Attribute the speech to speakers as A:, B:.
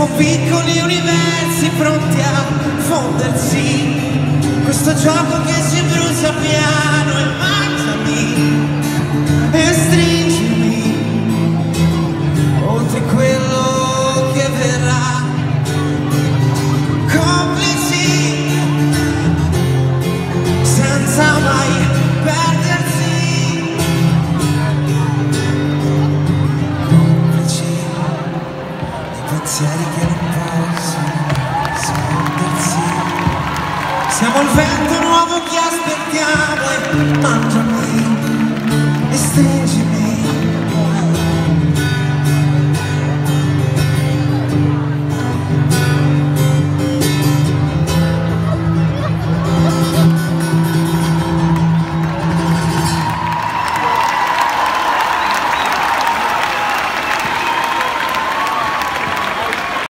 A: Siamo piccoli universi pronti a fondersi. Questo gioco che si pensieri che non possono spendersi. Siamo il vento nuovo che aspettiamo e stringi.